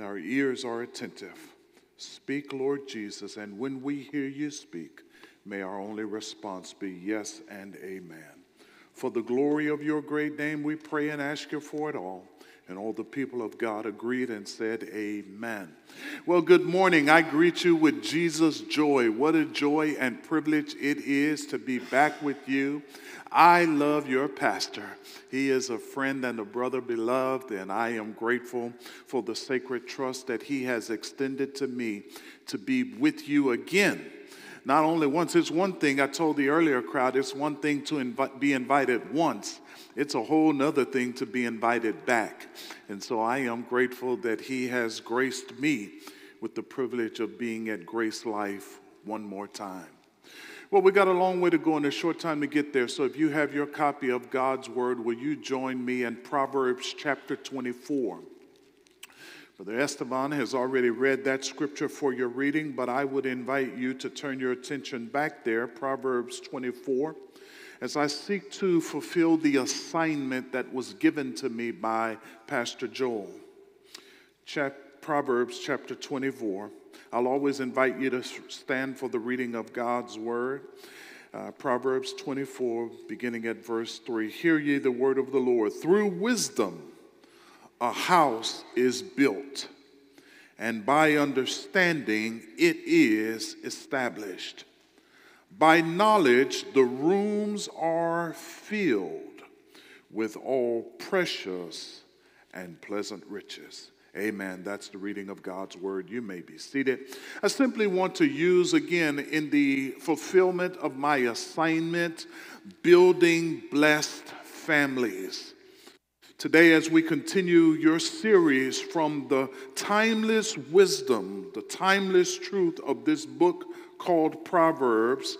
our ears are attentive. Speak, Lord Jesus, and when we hear you speak, may our only response be yes and amen. For the glory of your great name, we pray and ask you for it all. And all the people of God agreed and said, Amen. Well, good morning. I greet you with Jesus' joy. What a joy and privilege it is to be back with you. I love your pastor. He is a friend and a brother beloved, and I am grateful for the sacred trust that he has extended to me to be with you again. Not only once, it's one thing, I told the earlier crowd, it's one thing to be invited once it's a whole nother thing to be invited back. And so I am grateful that He has graced me with the privilege of being at Grace Life one more time. Well, we got a long way to go in a short time to get there. So if you have your copy of God's Word, will you join me in Proverbs chapter 24? Brother Esteban has already read that scripture for your reading, but I would invite you to turn your attention back there, Proverbs 24 as I seek to fulfill the assignment that was given to me by Pastor Joel. Chap- Proverbs chapter 24. I'll always invite you to stand for the reading of God's word. Uh, Proverbs 24, beginning at verse 3. Hear ye the word of the Lord. Through wisdom, a house is built, and by understanding, it is established. By knowledge, the rooms are filled with all precious and pleasant riches. Amen. That's the reading of God's word. You may be seated. I simply want to use again in the fulfillment of my assignment, building blessed families. Today, as we continue your series from the timeless wisdom, the timeless truth of this book called Proverbs,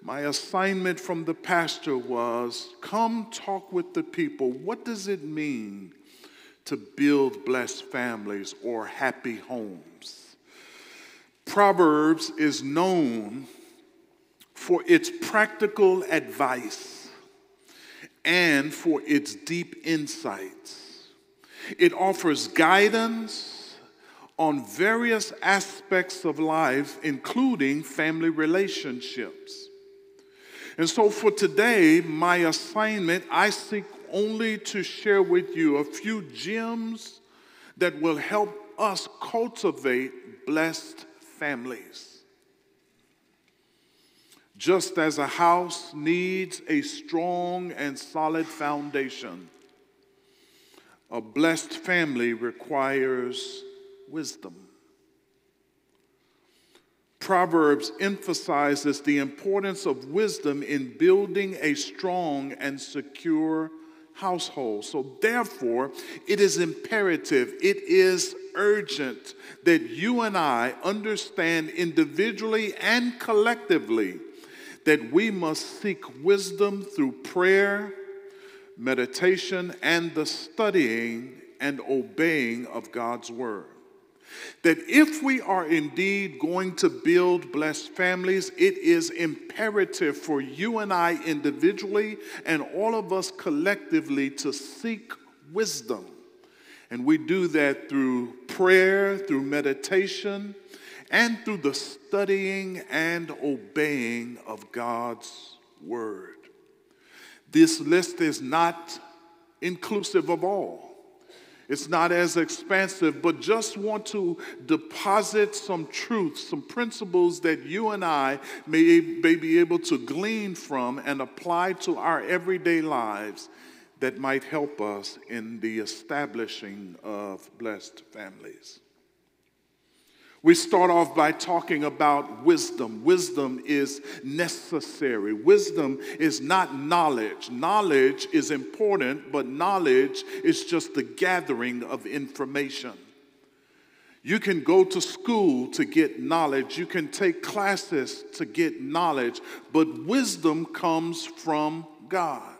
my assignment from the pastor was come talk with the people. What does it mean to build blessed families or happy homes? Proverbs is known for its practical advice and for its deep insights. It offers guidance on various aspects of life, including family relationships. And so for today, my assignment, I seek only to share with you a few gems that will help us cultivate blessed families. Just as a house needs a strong and solid foundation, a blessed family requires wisdom. Proverbs emphasizes the importance of wisdom in building a strong and secure household. So, therefore, it is imperative, it is urgent that you and I understand individually and collectively that we must seek wisdom through prayer, meditation, and the studying and obeying of God's word. That if we are indeed going to build blessed families, it is imperative for you and I individually and all of us collectively to seek wisdom. And we do that through prayer, through meditation, and through the studying and obeying of God's word. This list is not inclusive of all. It's not as expansive, but just want to deposit some truths, some principles that you and I may, may be able to glean from and apply to our everyday lives that might help us in the establishing of blessed families. We start off by talking about wisdom. Wisdom is necessary. Wisdom is not knowledge. Knowledge is important, but knowledge is just the gathering of information. You can go to school to get knowledge, you can take classes to get knowledge, but wisdom comes from God.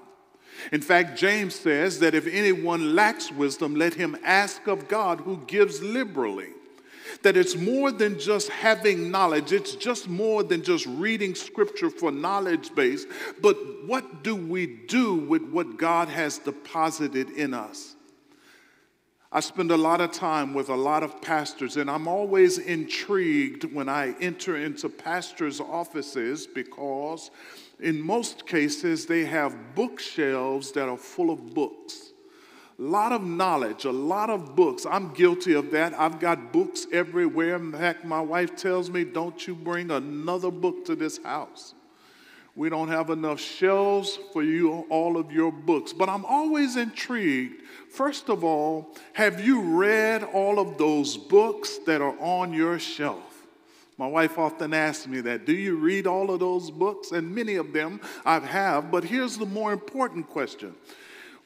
In fact, James says that if anyone lacks wisdom, let him ask of God who gives liberally that it's more than just having knowledge, it's just more than just reading scripture for knowledge base, but what do we do with what God has deposited in us? I spend a lot of time with a lot of pastors, and I'm always intrigued when I enter into pastors' offices because, in most cases, they have bookshelves that are full of books. A lot of knowledge, a lot of books. I'm guilty of that. I've got books everywhere. In fact, my wife tells me, Don't you bring another book to this house. We don't have enough shelves for you, all of your books. But I'm always intrigued First of all, have you read all of those books that are on your shelf? My wife often asks me that. Do you read all of those books? And many of them I have, but here's the more important question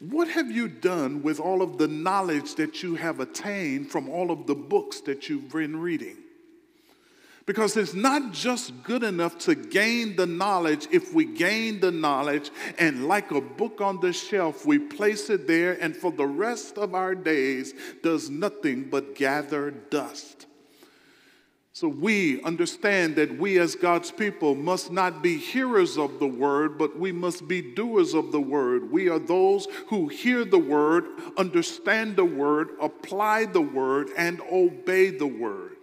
What have you done with all of the knowledge that you have attained from all of the books that you've been reading? Because it's not just good enough to gain the knowledge if we gain the knowledge and, like a book on the shelf, we place it there and for the rest of our days does nothing but gather dust. So we understand that we, as God's people, must not be hearers of the word, but we must be doers of the word. We are those who hear the word, understand the word, apply the word, and obey the word.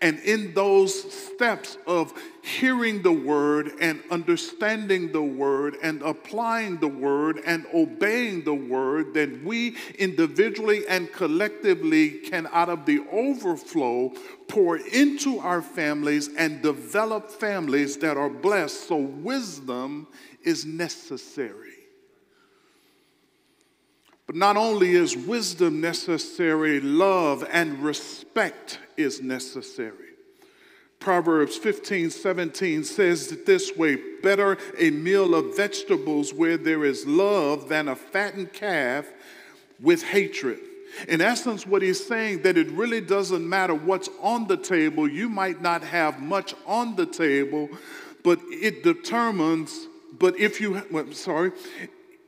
And in those steps of hearing the word and understanding the word and applying the word and obeying the word, then we individually and collectively can, out of the overflow, pour into our families and develop families that are blessed. So, wisdom is necessary. But not only is wisdom necessary, love and respect is necessary. Proverbs 15, 17 says it this way Better a meal of vegetables where there is love than a fattened calf with hatred. In essence, what he's saying that it really doesn't matter what's on the table. You might not have much on the table, but it determines. But if you, well, sorry,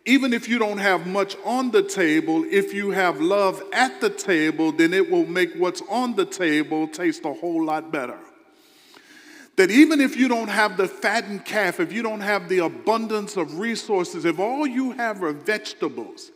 even if you don't have much on the table, if you have love at the table, then it will make what's on the table taste a whole lot better. That even if you don't have the fattened calf, if you don't have the abundance of resources, if all you have are vegetables,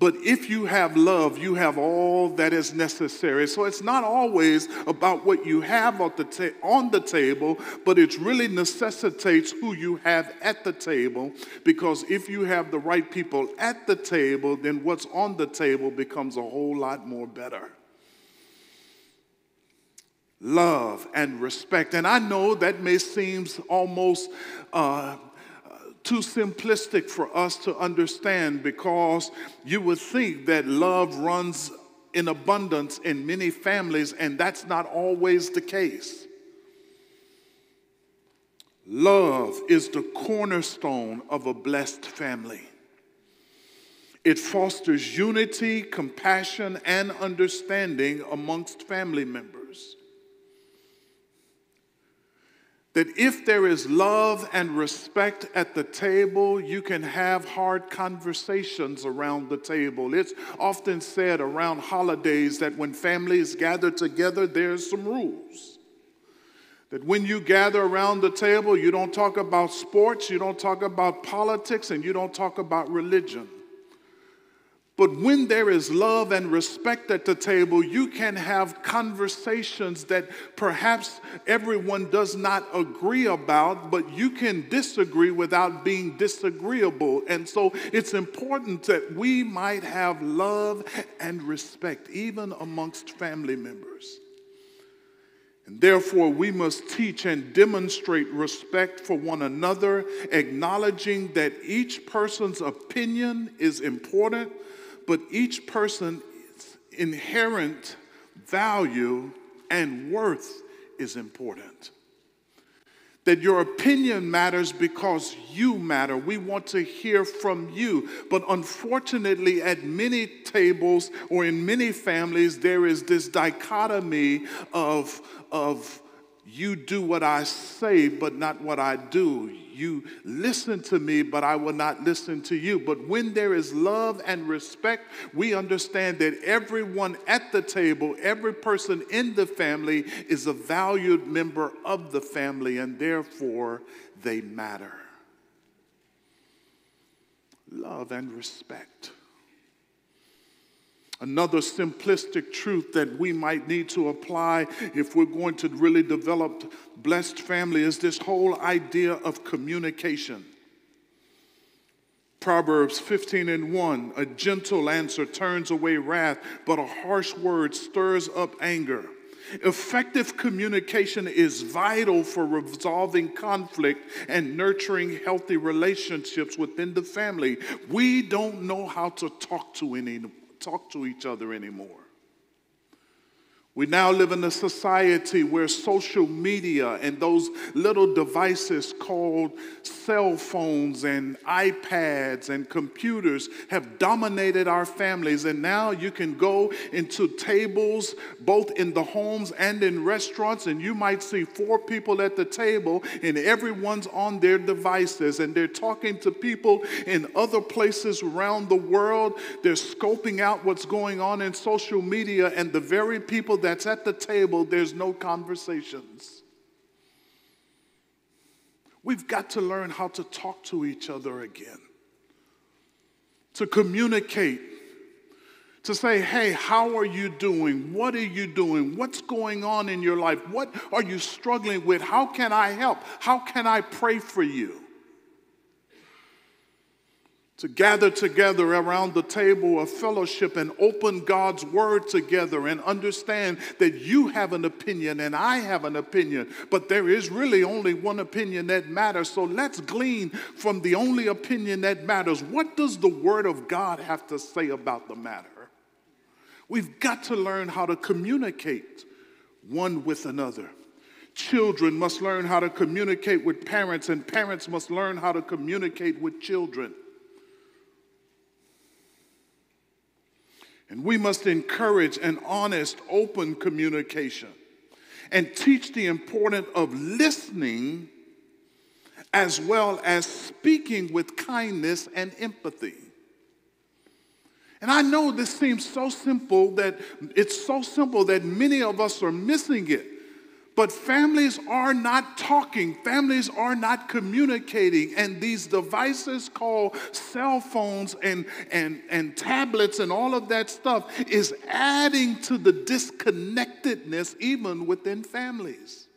but if you have love, you have all that is necessary. So it's not always about what you have on the, ta- on the table, but it really necessitates who you have at the table. Because if you have the right people at the table, then what's on the table becomes a whole lot more better love and respect. And I know that may seem almost uh, too simplistic for us to understand because you would think that love runs in abundance in many families, and that's not always the case. Love is the cornerstone of a blessed family. It fosters unity, compassion, and understanding amongst family members that if there is love and respect at the table, you can have hard conversations around the table. It's often said around holidays that when families gather together, there's some rules. That when you gather around the table, you don't talk about sports, you don't talk about politics, and you don't talk about religion. But when there is love and respect at the table, you can have conversations that perhaps everyone does not agree about, but you can disagree without being disagreeable. And so it's important that we might have love and respect, even amongst family members. And therefore, we must teach and demonstrate respect for one another, acknowledging that each person's opinion is important but each person's inherent value and worth is important. That your opinion matters because you matter. We want to hear from you. But unfortunately, at many tables or in many families, there is this dichotomy of, of you do what I say, but not what I do. You listen to me, but I will not listen to you. But when there is love and respect, we understand that everyone at the table, every person in the family is a valued member of the family, and therefore they matter. Love and respect. Another simplistic truth that we might need to apply if we're going to really develop blessed family is this whole idea of communication. Proverbs 15 and 1 A gentle answer turns away wrath, but a harsh word stirs up anger. Effective communication is vital for resolving conflict and nurturing healthy relationships within the family. We don't know how to talk to, any, talk to each other anymore. We now live in a society where social media and those little devices called cell phones and iPads and computers have dominated our families. And now you can go into tables, both in the homes and in restaurants, and you might see four people at the table, and everyone's on their devices, and they're talking to people in other places around the world. They're scoping out what's going on in social media, and the very people that's at the table, there's no conversations. We've got to learn how to talk to each other again, to communicate, to say, hey, how are you doing? What are you doing? What's going on in your life? What are you struggling with? How can I help? How can I pray for you? To gather together around the table of fellowship and open God's word together and understand that you have an opinion and I have an opinion, but there is really only one opinion that matters. So let's glean from the only opinion that matters. What does the word of God have to say about the matter? We've got to learn how to communicate one with another. Children must learn how to communicate with parents, and parents must learn how to communicate with children. And we must encourage an honest, open communication and teach the importance of listening as well as speaking with kindness and empathy. And I know this seems so simple that it's so simple that many of us are missing it. But families are not talking, families are not communicating, and these devices called cell phones and, and, and tablets and all of that stuff is adding to the disconnectedness even within families.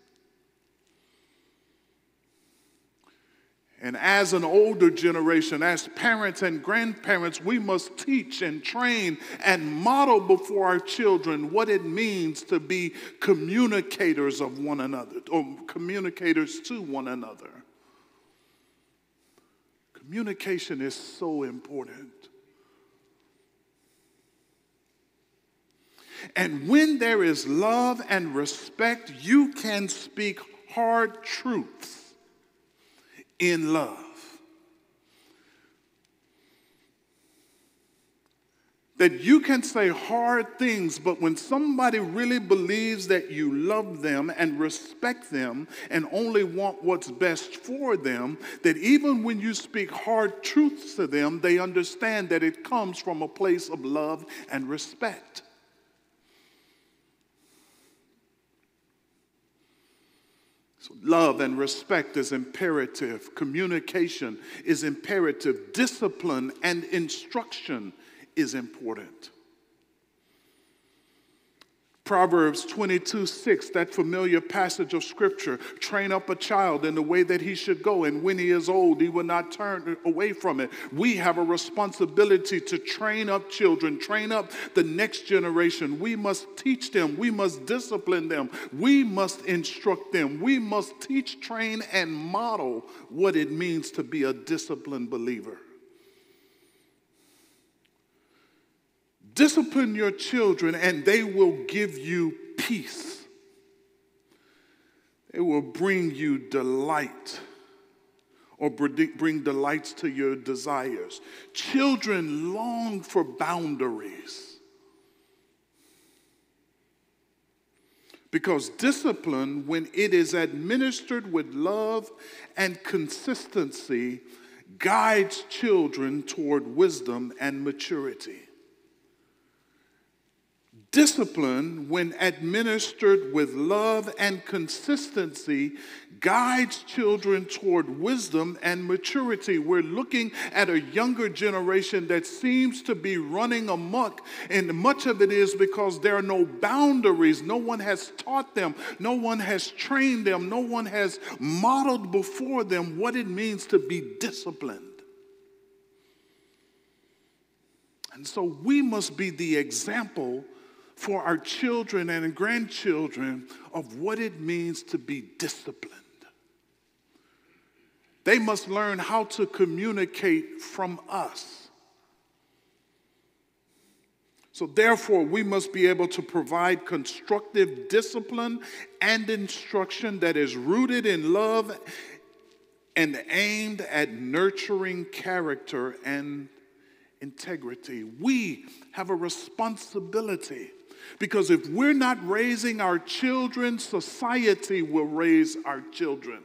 And as an older generation, as parents and grandparents, we must teach and train and model before our children what it means to be communicators of one another, or communicators to one another. Communication is so important. And when there is love and respect, you can speak hard truths in love. That you can say hard things, but when somebody really believes that you love them and respect them and only want what's best for them, that even when you speak hard truths to them, they understand that it comes from a place of love and respect. Love and respect is imperative. Communication is imperative. Discipline and instruction is important. Proverbs 22 6, that familiar passage of scripture train up a child in the way that he should go, and when he is old, he will not turn away from it. We have a responsibility to train up children, train up the next generation. We must teach them, we must discipline them, we must instruct them, we must teach, train, and model what it means to be a disciplined believer. Discipline your children, and they will give you peace. They will bring you delight or bring delights to your desires. Children long for boundaries. Because discipline, when it is administered with love and consistency, guides children toward wisdom and maturity. Discipline, when administered with love and consistency, guides children toward wisdom and maturity. We're looking at a younger generation that seems to be running amok, and much of it is because there are no boundaries. No one has taught them, no one has trained them, no one has modeled before them what it means to be disciplined. And so we must be the example for our children and grandchildren of what it means to be disciplined. They must learn how to communicate from us. So, therefore, we must be able to provide constructive discipline and instruction that is rooted in love and aimed at nurturing character and integrity. We have a responsibility because if we're not raising our children, society will raise our children.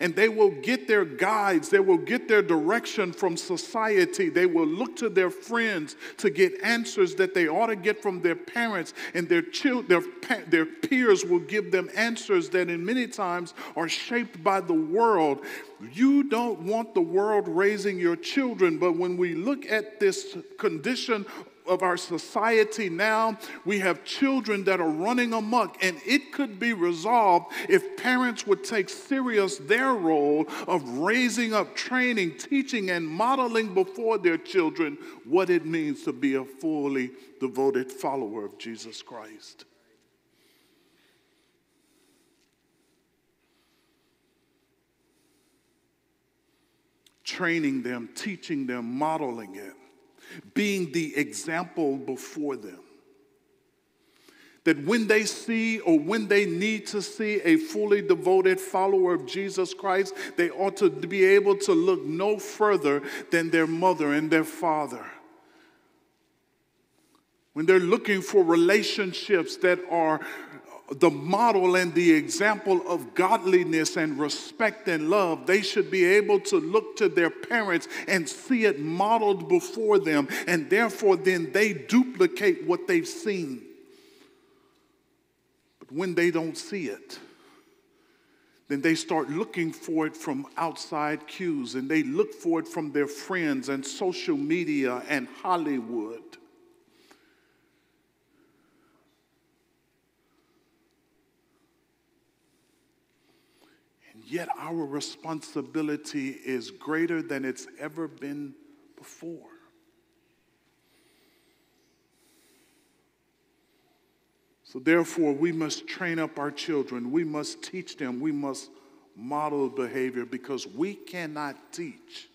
And they will get their guides, they will get their direction from society. They will look to their friends to get answers that they ought to get from their parents, and their, their, their peers will give them answers that, in many times, are shaped by the world. You don't want the world raising your children, but when we look at this condition of our society now, we have children that are running amok, and it could be resolved if parents would take serious their role of raising up, training, teaching, and modeling before their children what it means to be a fully devoted follower of Jesus Christ. Training them, teaching them, modeling it being the example before them. That when they see or when they need to see a fully devoted follower of Jesus Christ, they ought to be able to look no further than their mother and their father. When they're looking for relationships that are the model and the example of godliness and respect and love, they should be able to look to their parents and see it modeled before them, and therefore then they duplicate what they've seen. But when they don't see it, then they start looking for it from outside cues and they look for it from their friends and social media and Hollywood. Yet our responsibility is greater than it's ever been before. So, therefore, we must train up our children. We must teach them. We must model behavior because we cannot teach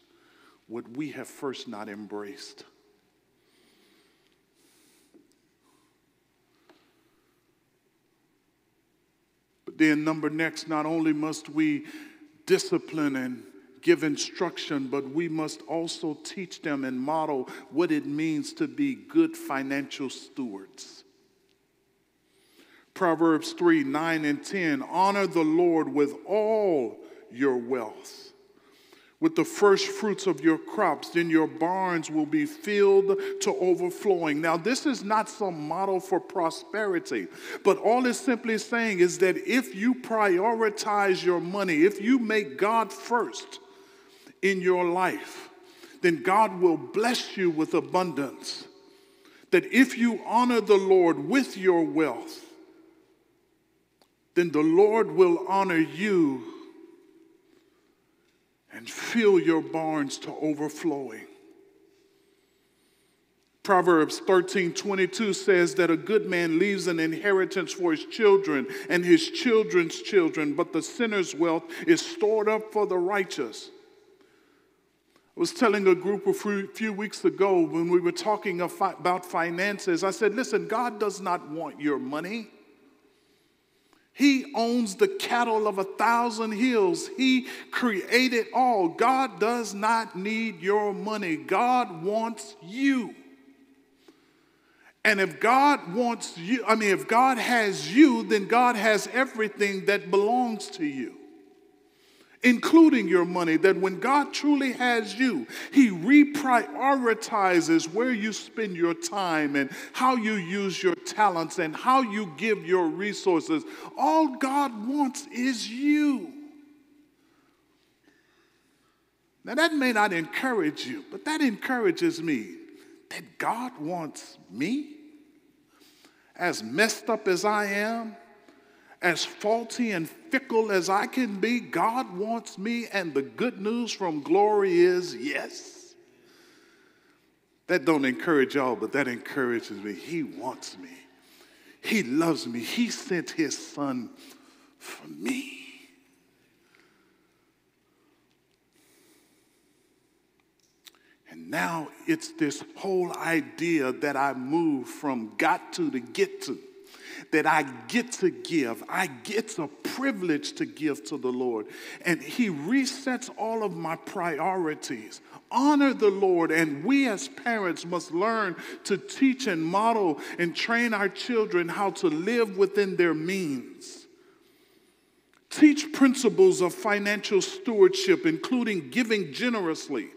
what we have first not embraced. Then, number next, not only must we discipline and give instruction, but we must also teach them and model what it means to be good financial stewards. Proverbs 3 9 and 10 honor the Lord with all your wealth with the first fruits of your crops, then your barns will be filled to overflowing. Now, this is not some model for prosperity, but all it's simply saying is that if you prioritize your money, if you make God first in your life, then God will bless you with abundance. That if you honor the Lord with your wealth, then the Lord will honor you and fill your barns to overflowing. Proverbs 13 22 says that a good man leaves an inheritance for his children and his children's children, but the sinner's wealth is stored up for the righteous. I was telling a group a few weeks ago when we were talking about finances, I said, Listen, God does not want your money. He owns the cattle of a thousand hills. He created all. God does not need your money. God wants you. And if God wants you, I mean, if God has you, then God has everything that belongs to you including your money, that when God truly has you, He reprioritizes where you spend your time and how you use your talents and how you give your resources. All God wants is you. Now, that may not encourage you, but that encourages me that God wants me. As messed up as I am, as faulty and fickle as I can be, God wants me, and the good news from glory is yes. That don't encourage y'all, but that encourages me. He wants me. He loves me. He sent his son for me. And now it's this whole idea that I move from got to to get to that I get to give. I get a privilege to give to the Lord. And He resets all of my priorities. Honor the Lord, and we as parents must learn to teach and model and train our children how to live within their means. Teach principles of financial stewardship, including giving generously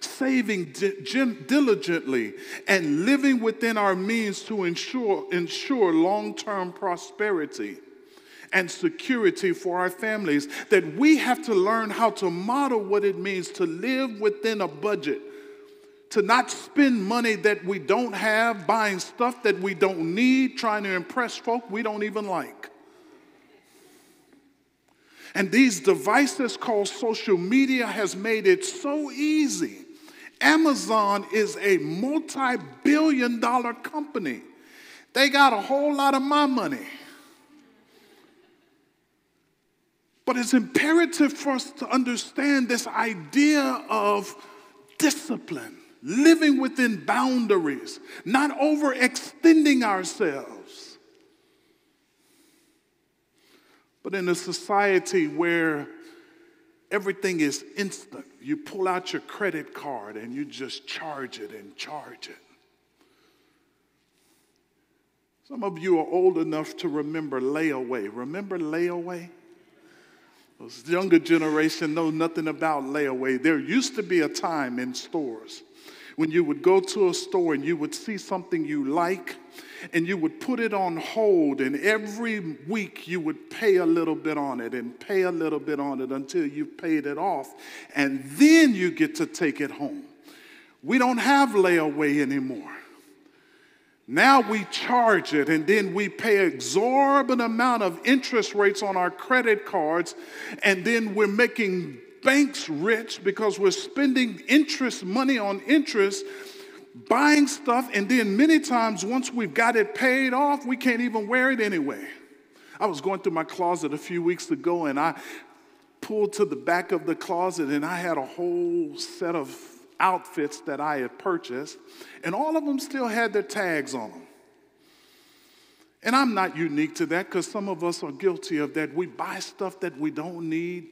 saving diligently, and living within our means to ensure, ensure long term prosperity and security for our families. That we have to learn how to model what it means to live within a budget, to not spend money that we don't have, buying stuff that we don't need, trying to impress folk we don't even like. And these devices called social media has made it so easy Amazon is a multi billion dollar company. They got a whole lot of my money. But it's imperative for us to understand this idea of discipline, living within boundaries, not overextending ourselves. But in a society where everything is instant, you pull out your credit card and you just charge it and charge it. Some of you are old enough to remember layaway. Remember layaway? This younger generation know nothing about layaway. There used to be a time in stores when you would go to a store and you would see something you like and you would put it on hold, and every week you would pay a little bit on it and pay a little bit on it until you paid it off, and then you get to take it home. We don't have layaway anymore. Now we charge it and then we pay exorbitant amount of interest rates on our credit cards and then we're making banks rich because we're spending interest money on interest buying stuff, and then many times once we've got it paid off, we can't even wear it anyway. I was going through my closet a few weeks ago and I pulled to the back of the closet and I had a whole set of outfits that I had purchased, and all of them still had their tags on them. And I'm not unique to that because some of us are guilty of that. We buy stuff that we don't need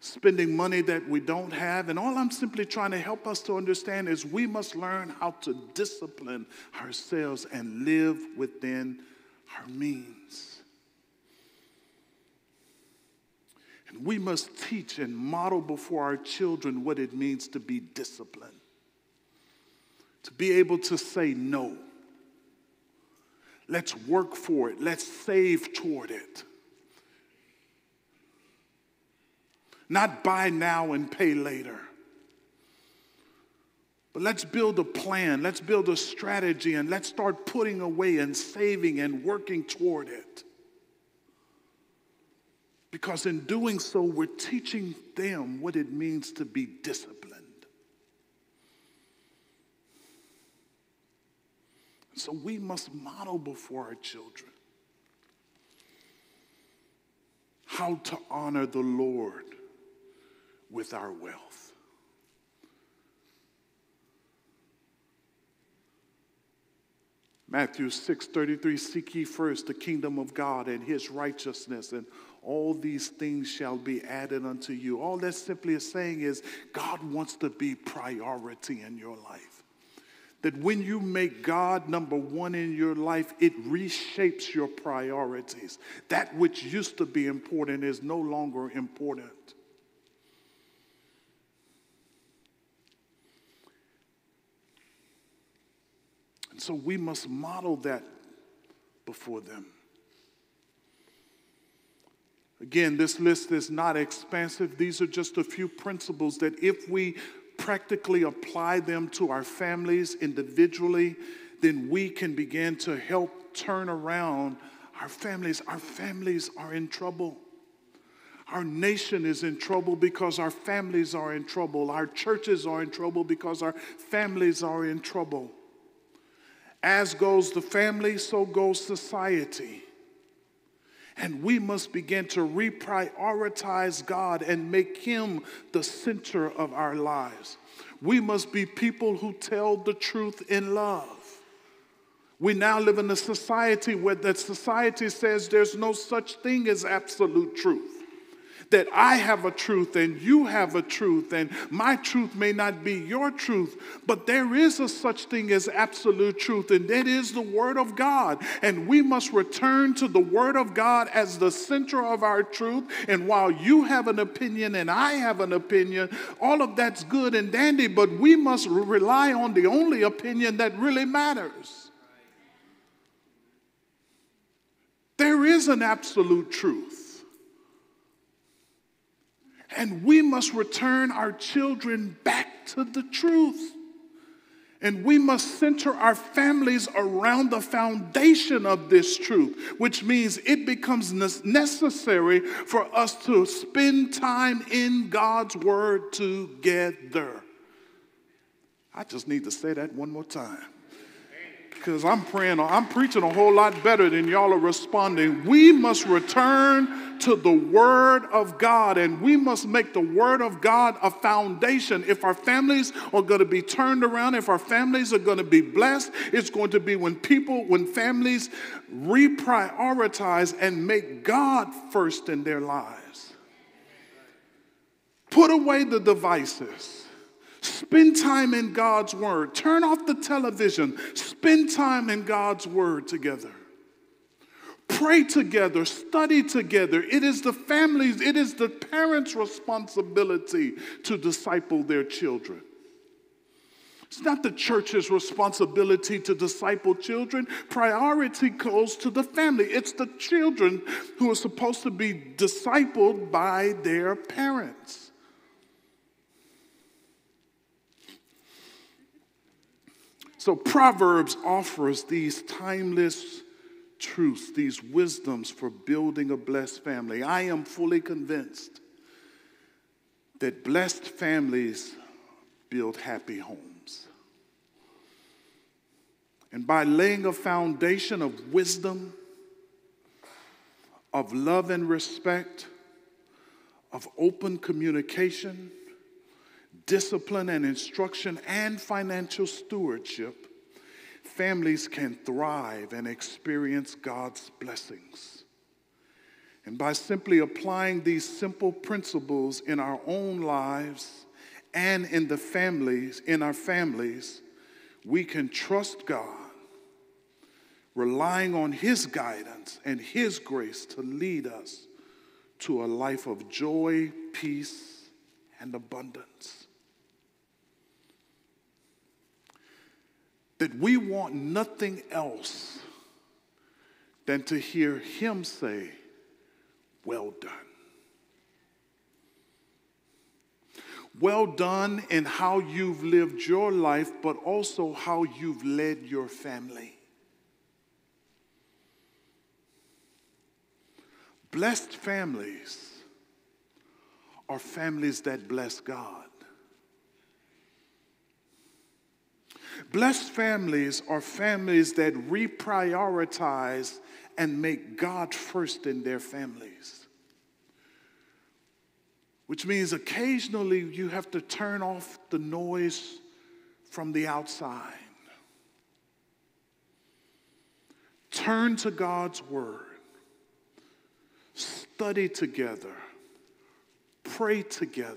spending money that we don't have. And all I'm simply trying to help us to understand is we must learn how to discipline ourselves and live within our means. And we must teach and model before our children what it means to be disciplined, to be able to say no. Let's work for it. Let's save toward it. Not buy now and pay later. But let's build a plan, let's build a strategy, and let's start putting away and saving and working toward it. Because in doing so, we're teaching them what it means to be disciplined. So we must model before our children how to honor the Lord with our wealth. Matthew 6:33 Seek ye first the kingdom of God and his righteousness and all these things shall be added unto you. All that simply is saying is God wants to be priority in your life. That when you make God number one in your life, it reshapes your priorities. That which used to be important is no longer important. And so we must model that before them. Again, this list is not expansive. These are just a few principles that if we practically apply them to our families individually, then we can begin to help turn around our families. Our families are in trouble. Our nation is in trouble because our families are in trouble. Our churches are in trouble because our families are in trouble. As goes the family, so goes society. And we must begin to reprioritize God and make Him the center of our lives. We must be people who tell the truth in love. We now live in a society where that society says there's no such thing as absolute truth that I have a truth and you have a truth, and my truth may not be your truth, but there is a such thing as absolute truth, and that is the Word of God. And we must return to the Word of God as the center of our truth. And while you have an opinion and I have an opinion, all of that's good and dandy, but we must rely on the only opinion that really matters. There is an absolute truth. And we must return our children back to the truth. And we must center our families around the foundation of this truth, which means it becomes necessary for us to spend time in God's Word together. I just need to say that one more time. Because I'm praying, I'm preaching a whole lot better than y'all are responding. We must return to the Word of God, and we must make the Word of God a foundation. If our families are going to be turned around, if our families are going to be blessed, it's going to be when people, when families reprioritize and make God first in their lives. Put away the devices. Spend time in God's Word. Turn off the television. Spend time in God's Word together pray together, study together. It is the families, it is the parents' responsibility to disciple their children. It's not the church's responsibility to disciple children. Priority goes to the family. It's the children who are supposed to be discipled by their parents. So, Proverbs offers these timeless truths, these wisdoms for building a blessed family. I am fully convinced that blessed families build happy homes. And by laying a foundation of wisdom, of love and respect, of open communication, discipline and instruction, and financial stewardship, families can thrive and experience God's blessings. And by simply applying these simple principles in our own lives and in the families, in our families, we can trust God, relying on His guidance and His grace to lead us to a life of joy, peace, and abundance. That we want nothing else than to hear him say, Well done. Well done in how you've lived your life, but also how you've led your family. Blessed families are families that bless God. Blessed families are families that reprioritize and make God first in their families. Which means occasionally you have to turn off the noise from the outside. Turn to God's Word. Study together. Pray together.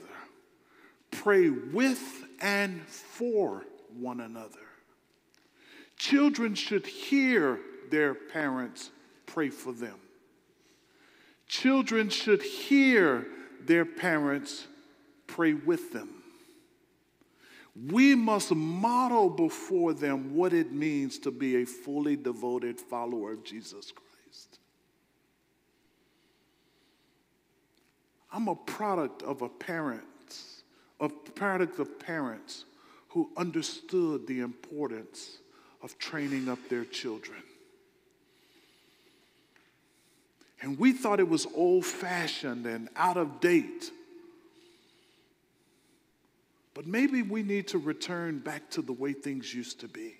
Pray with and for one another. Children should hear their parents pray for them. Children should hear their parents pray with them. We must model before them what it means to be a fully devoted follower of Jesus Christ. I'm a product of a parents, a product of parents who understood the importance of training up their children. And we thought it was old fashioned and out of date. But maybe we need to return back to the way things used to be.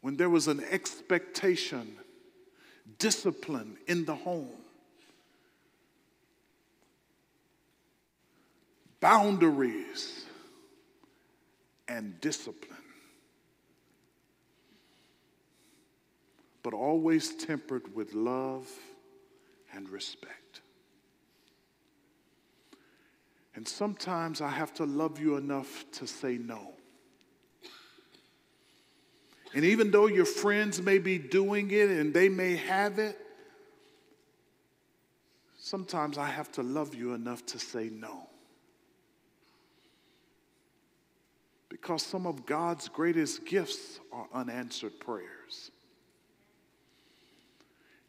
When there was an expectation, discipline in the home, boundaries, and discipline. but always tempered with love and respect. And sometimes I have to love you enough to say no. And even though your friends may be doing it and they may have it, sometimes I have to love you enough to say no. Because some of God's greatest gifts are unanswered prayers.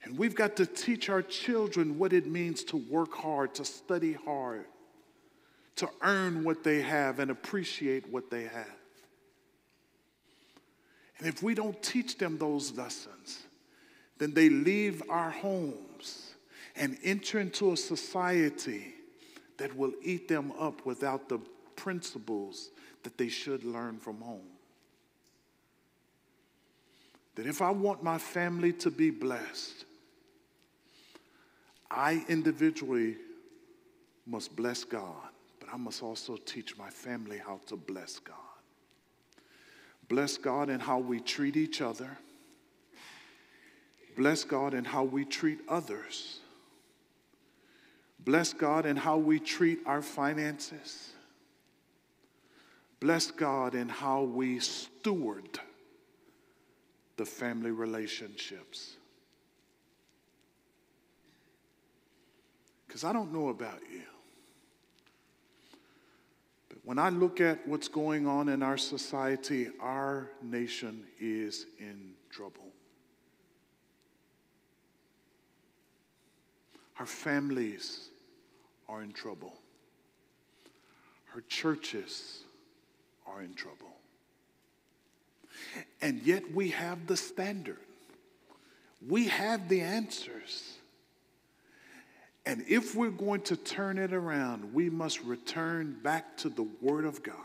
And we've got to teach our children what it means to work hard, to study hard, to earn what they have and appreciate what they have. And if we don't teach them those lessons, then they leave our homes and enter into a society that will eat them up without the principles that they should learn from home. That if I want my family to be blessed, I individually must bless God, but I must also teach my family how to bless God. Bless God in how we treat each other. Bless God in how we treat others. Bless God in how we treat our finances. Bless God in how we steward the family relationships. Because I don't know about you. But when I look at what's going on in our society, our nation is in trouble. Our families are in trouble. Our churches are in trouble. And yet we have the standard. We have the answers. And if we're going to turn it around, we must return back to the Word of God.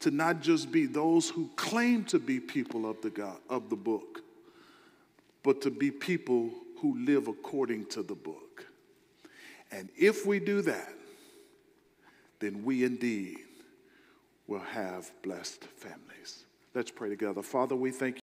To not just be those who claim to be people of the God of the book, but to be people who live according to the book. And if we do that, then we indeed will have blessed families. Let's pray together. Father, we thank you.